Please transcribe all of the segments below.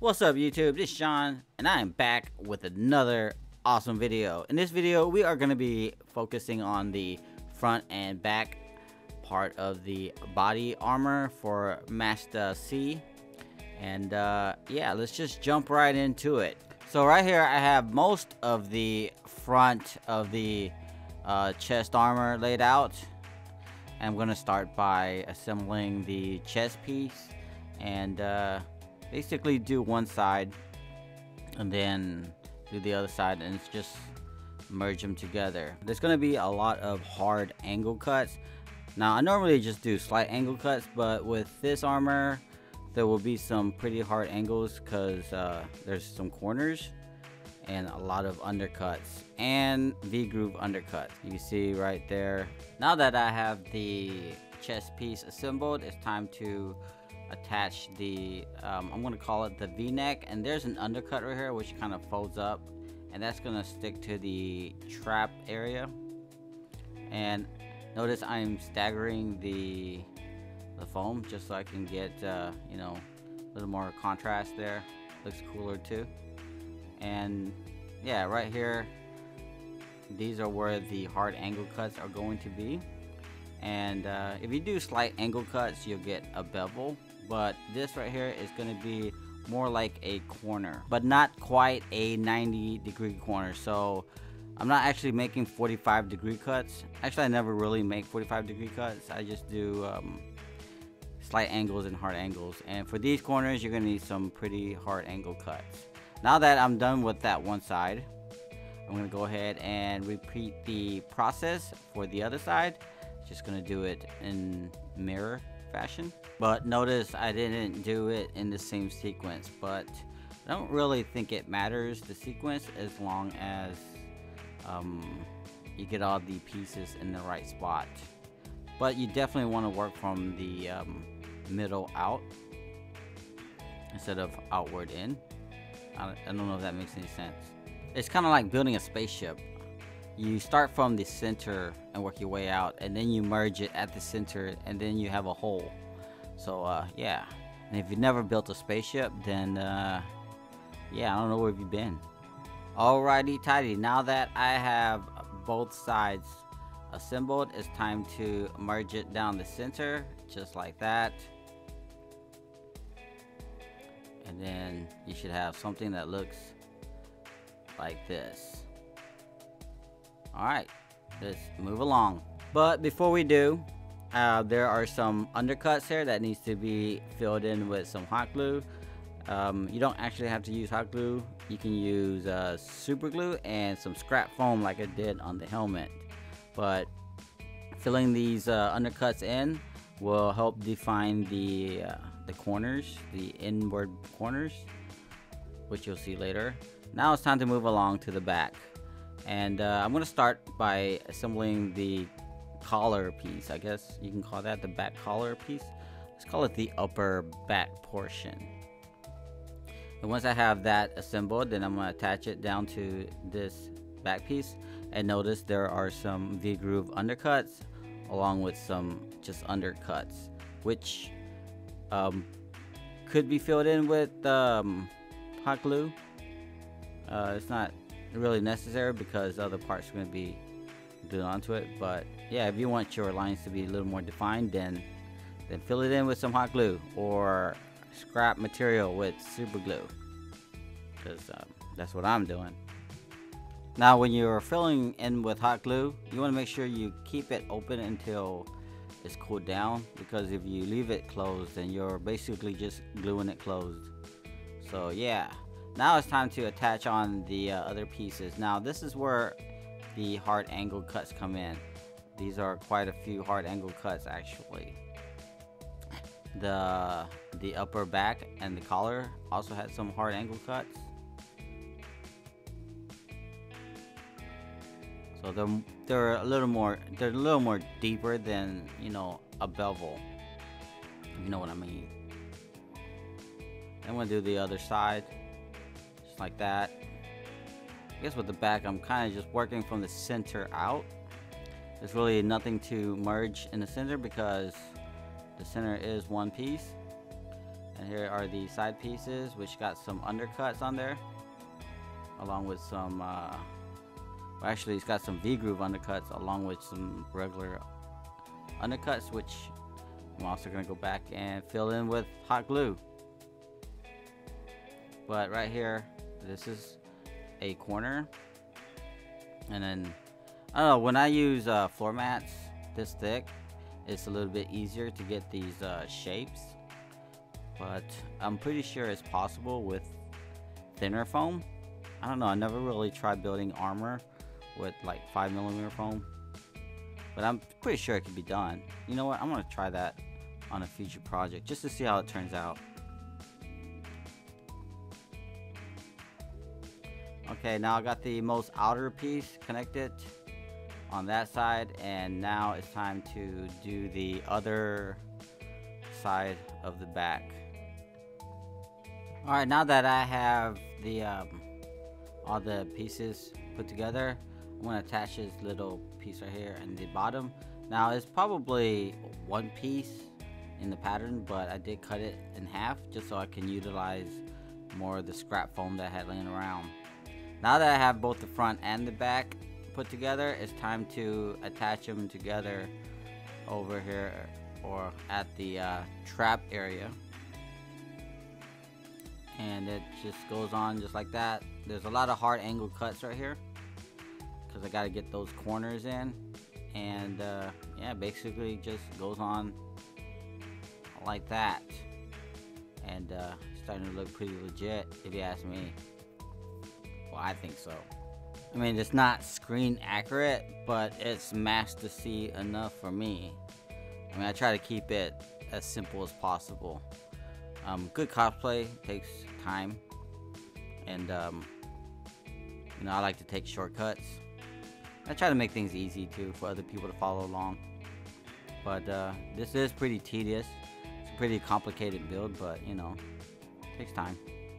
What's up YouTube, this is Sean, and I am back with another awesome video. In this video, we are going to be focusing on the front and back part of the body armor for Master Chief. And uh, yeah, let's just jump right into it. So right here, I have most of the front of the uh, chest armor laid out. I'm going to start by assembling the chest piece and uh, basically do one side and then do the other side and it's just merge them together. There's going to be a lot of hard angle cuts. Now I normally just do slight angle cuts but with this armor there will be some pretty hard angles because uh, there's some corners and a lot of undercuts and V-groove undercuts. You see right there. Now that I have the chest piece assembled, it's time to attach the, um, I'm going to call it the V-neck. And there's an undercut right here which kind of folds up. And that's going to stick to the trap area. And notice I'm staggering the, the foam just so I can get, uh, you know, a little more contrast there. Looks cooler too and yeah right here these are where the hard angle cuts are going to be and uh, if you do slight angle cuts you'll get a bevel but this right here is going to be more like a corner but not quite a 90 degree corner. So I'm not actually making 45 degree cuts. Actually I never really make 45 degree cuts. I just do um, slight angles and hard angles. And for these corners you're gonna need some pretty hard angle cuts. Now that I'm done with that one side, I'm to go ahead and repeat the process for the other side. Just to do it in mirror fashion. But notice I didn't do it in the same sequence, but I don't really think it matters the sequence as long as um, you get all the pieces in the right spot. But you definitely want to work from the um, middle out instead of outward in. I don't know if that makes any sense. It's kind of like building a spaceship. You start from the center and work your way out, and then you merge it at the center, and then you have a hole. So, uh, yeah. And if you've never built a spaceship, then, uh, yeah, I don't know where you've been. Alrighty, tidy. Now that I have both sides assembled, it's time to merge it down the center, just like that and then you should have something that looks like this alright let's move along but before we do uh, there are some undercuts here that needs to be filled in with some hot glue um, you don't actually have to use hot glue you can use uh, super glue and some scrap foam like I did on the helmet but filling these uh, undercuts in will help define the uh, the corners, the inward corners, which you'll see later. Now it's time to move along to the back. And uh, I'm to start by assembling the collar piece. I guess you can call that the back collar piece. Let's call it the upper back portion. And once I have that assembled, then I'm to attach it down to this back piece. And notice there are some V-groove undercuts along with some just undercuts, which um, could be filled in with um, hot glue. Uh, it's not really necessary because other parts are going to be glued onto it. But yeah, if you want your lines to be a little more defined, then then fill it in with some hot glue or scrap material with super glue. Because um, that's what I'm doing. Now, when you're filling in with hot glue, you want to make sure you keep it open until it's cooled down because if you leave it closed then you're basically just gluing it closed so yeah now it's time to attach on the uh, other pieces. Now this is where the hard angle cuts come in. These are quite a few hard angle cuts actually. The the upper back and the collar also had some hard angle cuts. So they're they're a little more they're a little more deeper than you know a bevel. You know what I mean. I'm gonna do the other side, like that. I guess with the back, I'm kind of just working from the center out. There's really nothing to merge in the center because the center is one piece. And here are the side pieces, which got some undercuts on there, along with some. Uh, well, actually, it's got some V-groove undercuts, along with some regular undercuts, which I'm also gonna go back and fill in with hot glue. But right here, this is a corner, and then I don't know. When I use uh, floor mats this thick, it's a little bit easier to get these uh, shapes but I'm pretty sure it's possible with thinner foam. I don't know, I never really tried building armor with like 5 millimeter foam, but I'm pretty sure it can be done. You know what, I'm gonna try that on a future project just to see how it turns out. Okay, now I got the most outer piece connected on that side and now it's time to do the other side of the back. Alright, now that I have the um, all the pieces put together, I'm going to attach this little piece right here in the bottom. Now it's probably one piece in the pattern, but I did cut it in half just so I can utilize more of the scrap foam that I had laying around. Now that I have both the front and the back put together, it's time to attach them together over here or at the uh, trap area. And it just goes on just like that. There's a lot of hard angle cuts right here because I got to get those corners in. And uh, yeah basically just goes on like that. And uh, starting to look pretty legit if you ask me I think so I mean it's not screen accurate but it's Master Chief enough for me I mean I try to keep it as simple as possible um, good cosplay takes time, and um, you know I like to take shortcuts. I try to make things easy too for other people to follow along. But uh, this is pretty tedious. It's a pretty complicated build, but you know, takes time.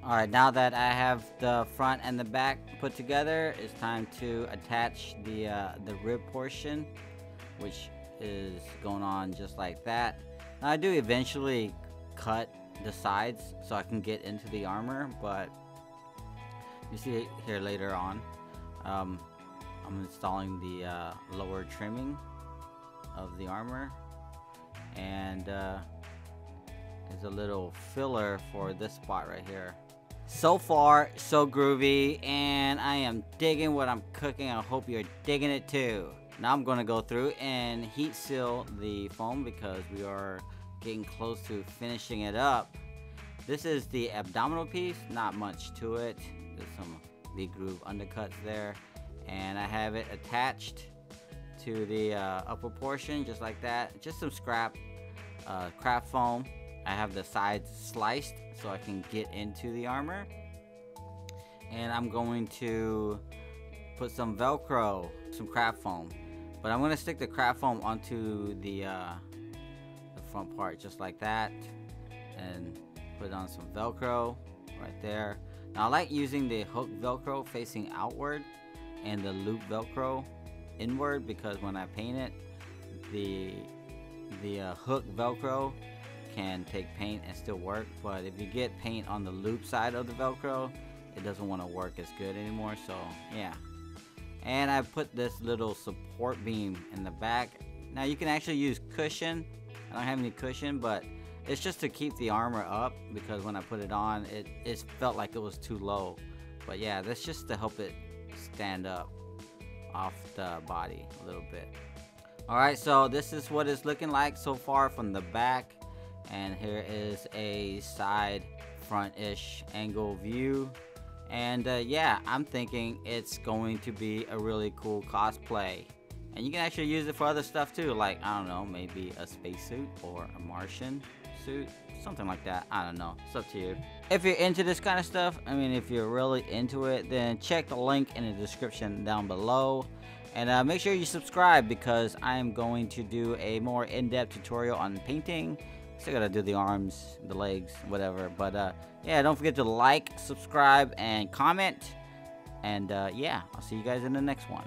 Alright, now that I have the front and the back put together, it's time to attach the, uh, the rib portion, which is going on just like that. Now I do eventually cut the sides so I can get into the armor, but you see it here later on. Um, I'm installing the uh, lower trimming of the armor and uh, there's a little filler for this spot right here. So far, so groovy, and I am digging what I'm cooking. I hope you're digging it too. Now I'm gonna go through and heat seal the foam because we are getting close to finishing it up. This is the abdominal piece, not much to it. There's some V-groove undercuts there. And I have it attached to the uh, upper portion, just like that. Just some scrap uh, craft foam. I have the sides sliced so I can get into the armor. And I'm going to put some Velcro, some craft foam. But I'm going to stick the craft foam onto the uh, front part just like that and put on some velcro right there now I like using the hook velcro facing outward and the loop velcro inward because when I paint it the the uh, hook velcro can take paint and still work but if you get paint on the loop side of the velcro it doesn't want to work as good anymore so yeah and I put this little support beam in the back now you can actually use cushion I don't have any cushion, but it's just to keep the armor up because when I put it on, it, it felt like it was too low. But yeah, that's just to help it stand up off the body a little bit. Alright, so this is what it's looking like so far from the back. And here is a side front-ish angle view. And uh, yeah, I'm thinking it's going to be a really cool cosplay. And you can actually use it for other stuff too, like, I don't know, maybe a spacesuit or a Martian suit, something like that. I don't know. It's up to you. If you're into this kind of stuff, I mean, if you're really into it, then check the link in the description down below. And uh, make sure you subscribe because I am going to do a more in-depth tutorial on painting. Still gotta do the arms, the legs, whatever. But uh, yeah, don't forget to like, subscribe, and comment. And uh, yeah, I'll see you guys in the next one.